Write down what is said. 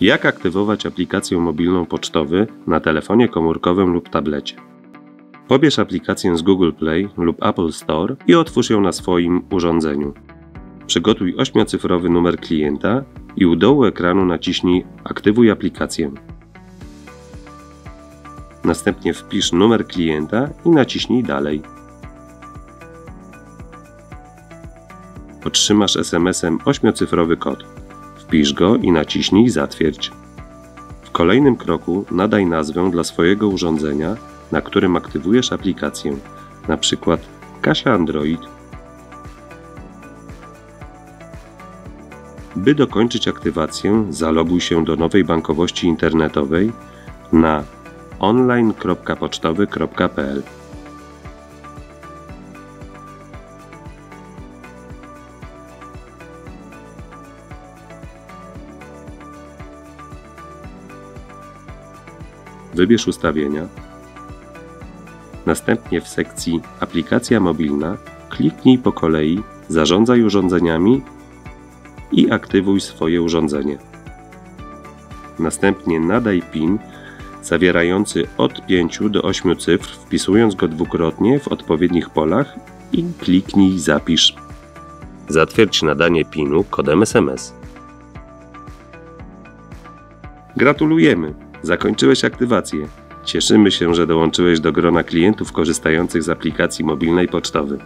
Jak aktywować aplikację mobilną pocztowy na telefonie komórkowym lub tablecie? Pobierz aplikację z Google Play lub Apple Store i otwórz ją na swoim urządzeniu. Przygotuj ośmiocyfrowy numer klienta i u dołu ekranu naciśnij Aktywuj aplikację. Następnie wpisz numer klienta i naciśnij Dalej. Otrzymasz SMS-em ośmiocyfrowy kod. Wpisz go i naciśnij Zatwierdź. W kolejnym kroku nadaj nazwę dla swojego urządzenia, na którym aktywujesz aplikację, np. Kasia Android. By dokończyć aktywację, zaloguj się do nowej bankowości internetowej na online.pocztowy.pl. Wybierz ustawienia. Następnie w sekcji Aplikacja mobilna kliknij po kolei Zarządzaj urządzeniami i aktywuj swoje urządzenie. Następnie nadaj PIN zawierający od 5 do 8 cyfr, wpisując go dwukrotnie w odpowiednich polach i kliknij Zapisz. Zatwierdź nadanie PIN-u kodem SMS. Gratulujemy! Zakończyłeś aktywację. Cieszymy się, że dołączyłeś do grona klientów korzystających z aplikacji mobilnej pocztowy.